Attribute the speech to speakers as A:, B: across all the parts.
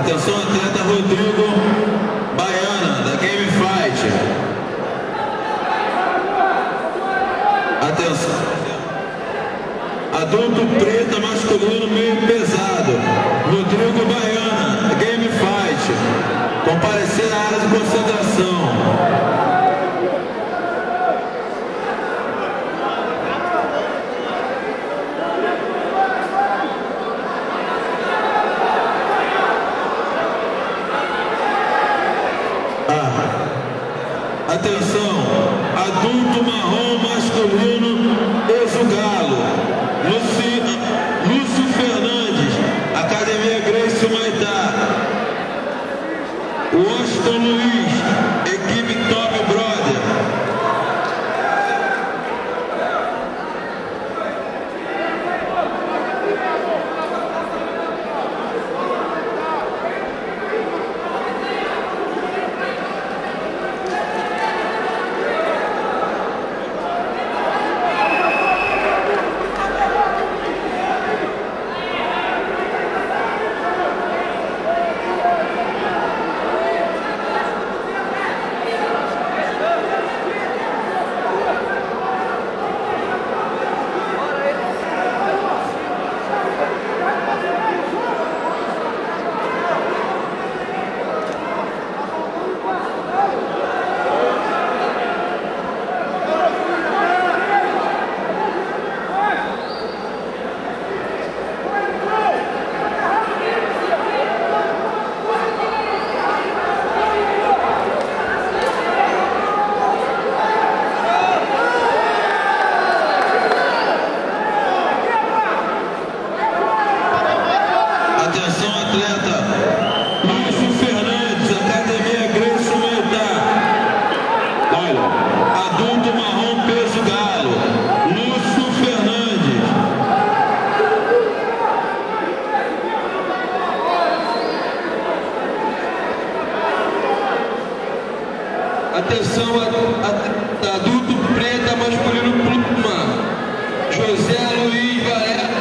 A: Atenção, atleta Rodrigo Baiana, da Game Fight. Atenção. Adulto preta masculino meio pesado. Rodrigo Baiana, Game Fight. Comparecer à área de concentração. Ah. Atenção, adulto marrom masculino, peso galo. Luci, Lúcio Fernandes, Academia Grace Maitá. Washington Luiz, equipe Top Brother. Atenção, atleta. Lúcio Fernandes, Academia Grace Maitá. Olha, adulto marrom peso galo. Lúcio Fernandes.
B: Atenção, a- adulto preta masculino pluma. José Luiz Varela,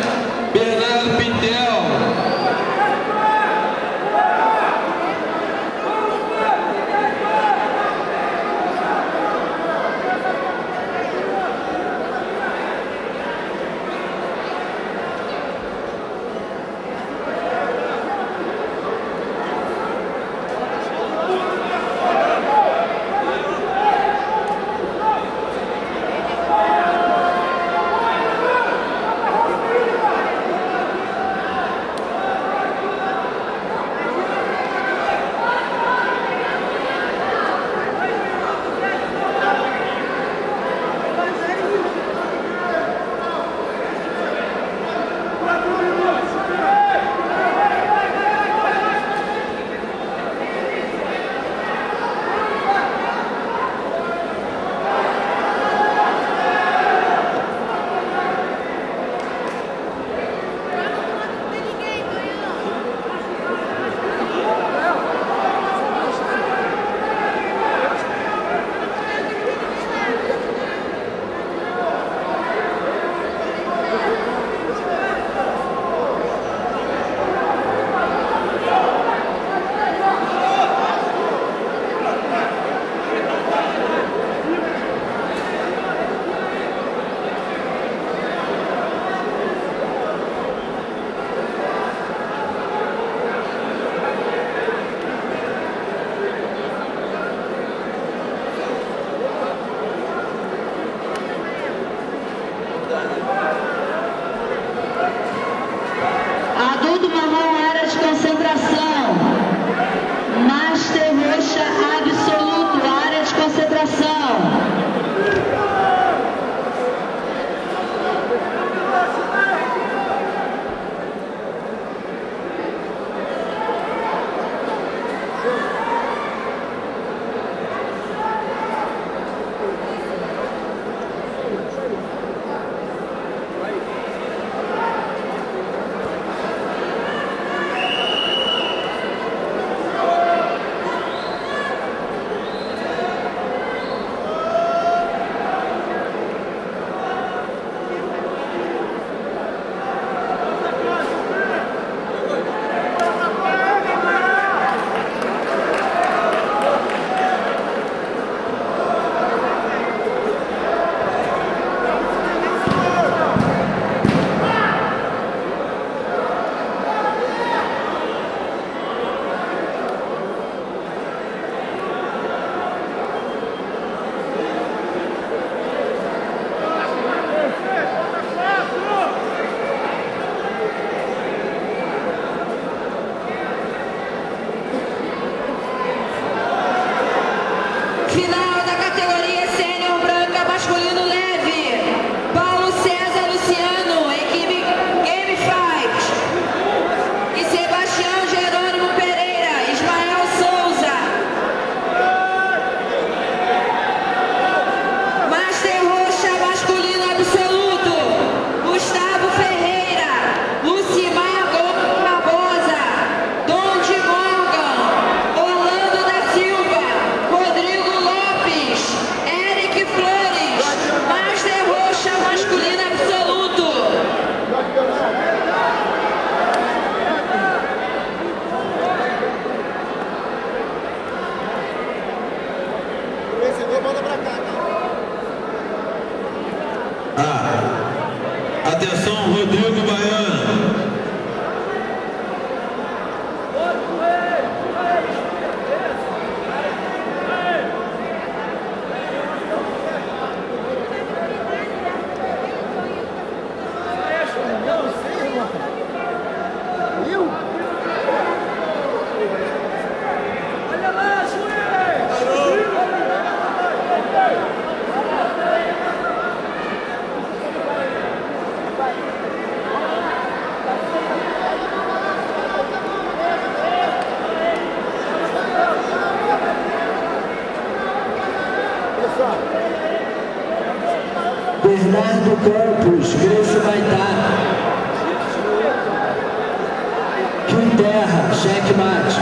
B: Ah.
C: Bernardo Campos, vai dar. Quinta-terra, cheque mate.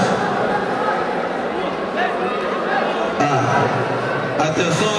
A: Ah, atenção